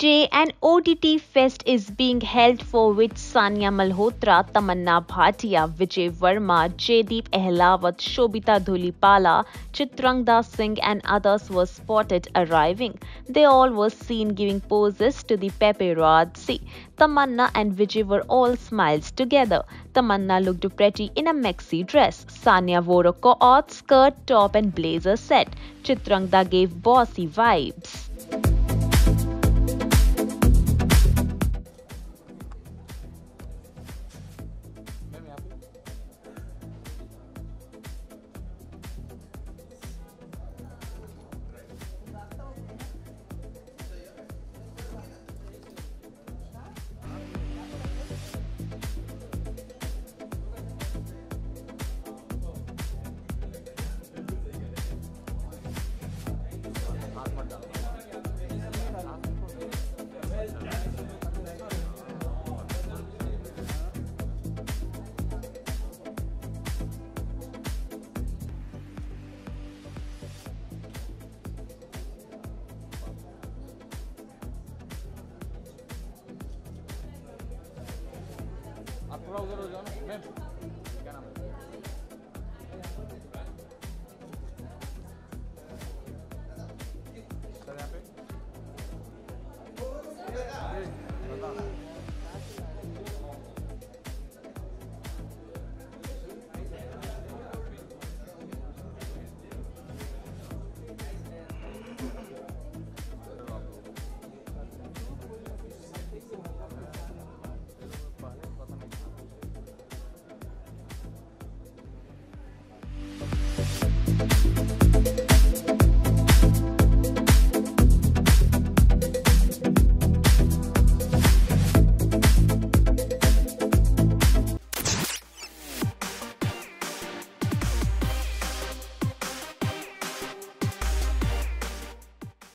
Day, an OTT fest is being held for which Sanya Malhotra, Tamanna Bhatia, Vijay Varma, Jaydeep Ahlawat, Sobhita Dhulipala, Chitrangda Singh and others were spotted arriving. They all were seen giving poses to the paparazzi. Tamanna and Vijay were all smiles together. Tamanna looked pretty in a maxi dress. Sania wore a co-ord skirt, top and blazer set. Chitrangda gave bossy vibes. થોડા ઉધર જાઓ ma'am